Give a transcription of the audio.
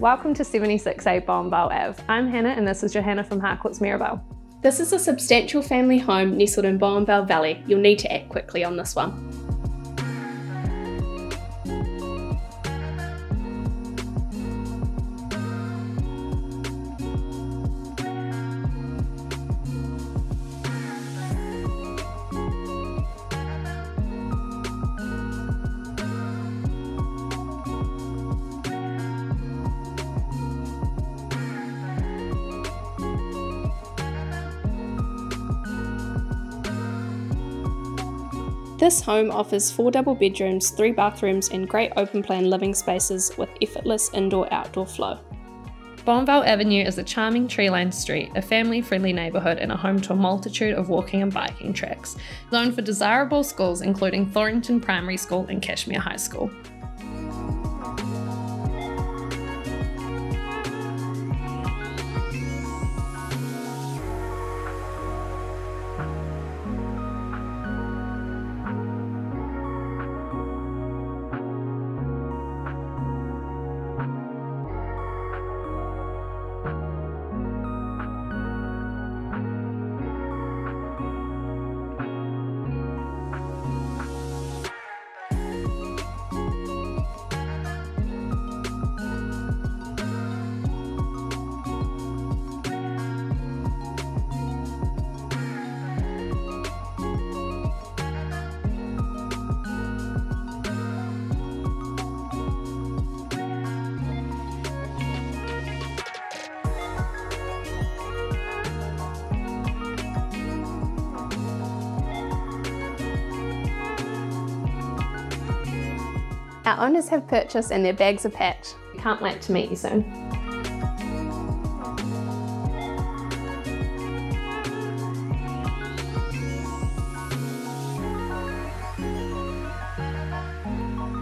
Welcome to 76A Bowenvale Ave. I'm Hannah and this is Johanna from Harcourts Mirabelle. This is a substantial family home nestled in Bowenvale Valley. You'll need to act quickly on this one. This home offers four double bedrooms, three bathrooms, and great open plan living spaces with effortless indoor outdoor flow. Bowenvale Avenue is a charming tree lined street, a family friendly neighbourhood, and a home to a multitude of walking and biking tracks, zoned for desirable schools including Thorrington Primary School and Cashmere High School. Our owners have purchased and their bags are packed. Can't wait to meet you soon.